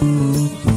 Música